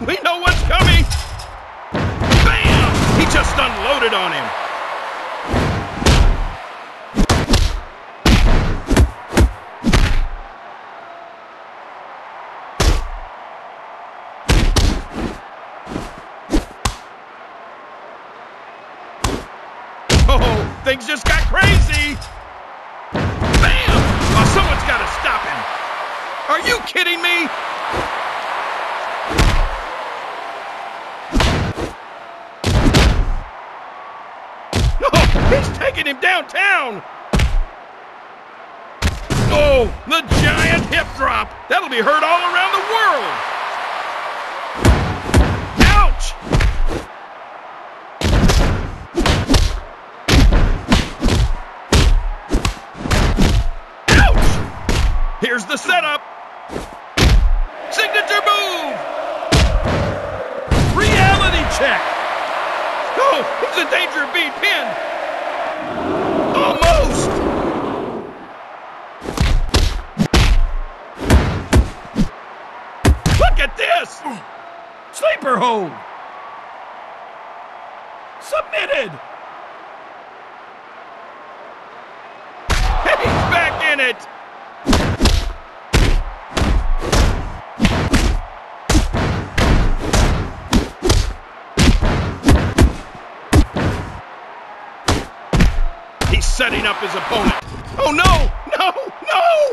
We know what's coming! Bam! He just unloaded on him! Oh, things just got crazy! Bam! Oh, someone's got to stop him! Are you kidding me? He's taking him downtown! Oh, the giant hip drop! That'll be heard all around the world! Ouch! Ouch! Here's the setup! Signature move! Reality check! Oh, he's in danger of being pinned! Look at this! Sleeper hold! Submitted! He's back in it! He's setting up his opponent. Oh no! No! No!